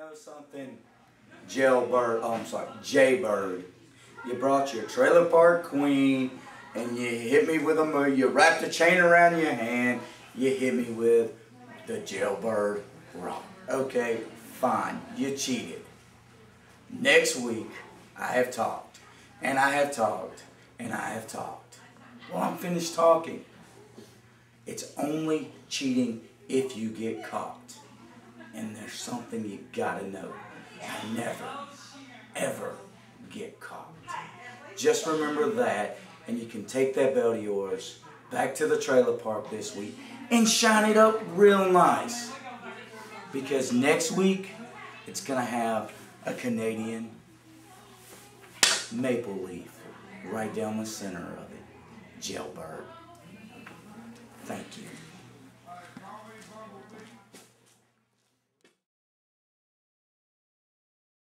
know something? Jailbird, oh I'm sorry, J-Bird. You brought your trailer park queen and you hit me with a move. You wrapped a chain around your hand. You hit me with the jailbird rock. Okay, fine. You cheated. Next week, I have talked and I have talked and I have talked. Well, I'm finished talking. It's only cheating if you get caught. Something you gotta know. I never, ever get caught. Just remember that, and you can take that belt of yours back to the trailer park this week and shine it up real nice. Because next week, it's gonna have a Canadian maple leaf right down the center of it. Jailbird. Thank you.